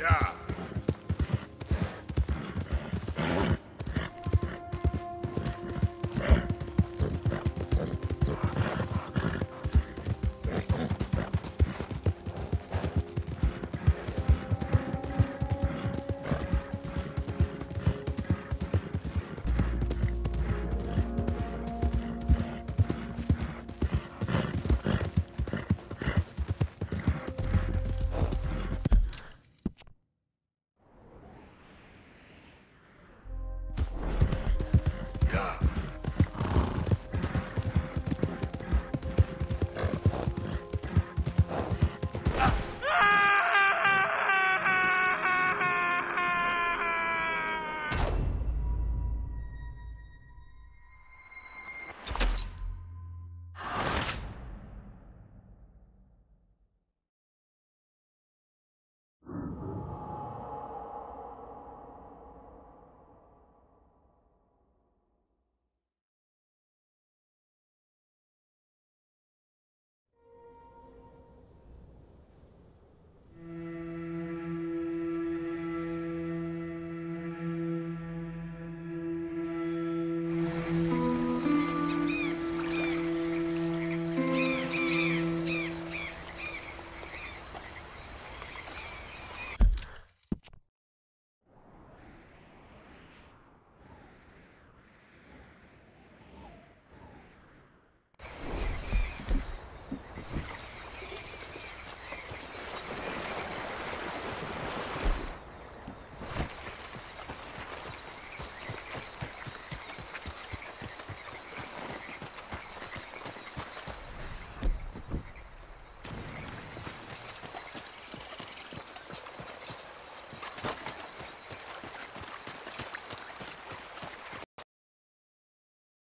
Yeah.